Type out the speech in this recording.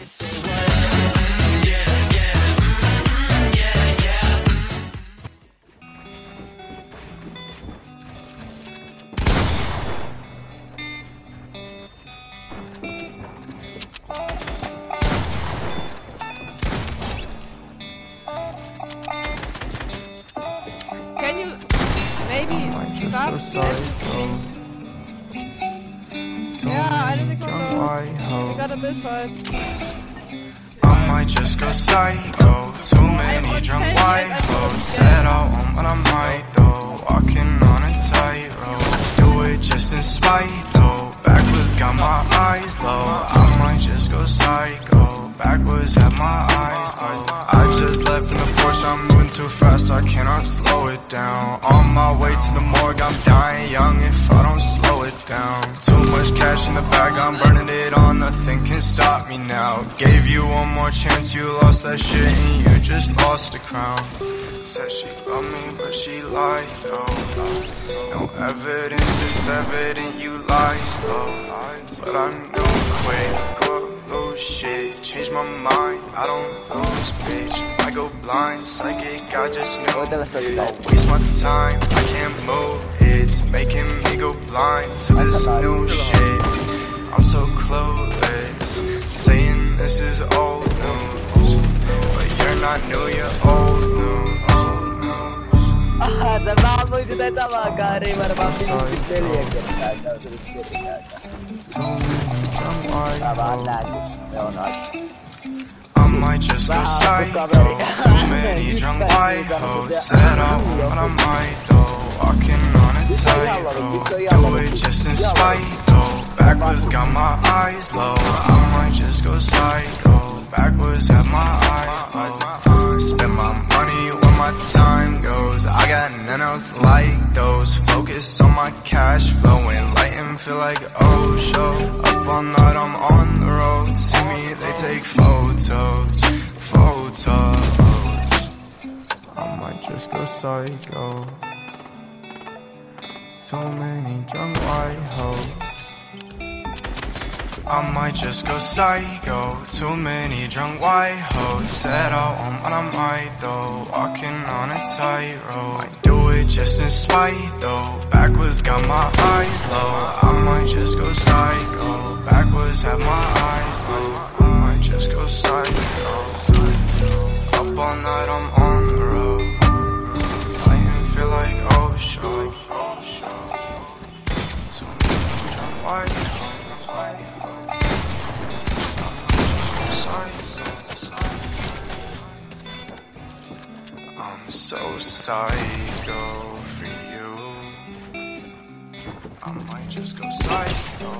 Can you maybe oh, I'm stop? just so sorry, bro. Yeah, I didn't Drunk We hoe. got a first. I might just go psycho. Too many drunk white hoes. Said I won't, but I might though. Walking on a tightrope. Do it just in spite though. Backwards got my eyes low. I might just go psycho. Backwards have my eyes low. Too fast. I cannot slow it down. On my way to the morgue. I'm dying young if I don't slow it down. Too much cash in the bag. I'm burning it all. Nothing can stop me now. Gave you one more chance. You lost that shit and you just lost the crown. Said she loved me, but she lied though. No evidence is evident. You lied slow. But I know quick. Lose shit. Change my mind. I don't lose, bitch. I go blind. Psychic. I just know. Don't waste my time. I can't move. It's making me go blind to this new shit. I'm so clueless. Saying this is old news. But you're not new, you're old news. Nabago ito na tama, Gary. Para mapili si Kelly yan. Kaya si Kelly kaya. Tama might just go psycho. Too many drunk white hoes. Said I but I might though. Walking on a tightrope. Do it just in spite though. Backwards got my eyes low. I might just go psycho. Backwards have my eyes low. Spend my money where my time goes. I got none else like those. Focus on my cash flow and light and feel like oh show. Up all night, I'm on just go psycho. Too many drunk white hoes. I might just go psycho. Too many drunk white hoes. Said I won't, but I might though. Walking on a tightrope. I do it just in spite though. Backwards got my eyes low. I might just go psycho. Backwards have my eyes low. I might just go psycho. So psycho for you. I might just go psycho.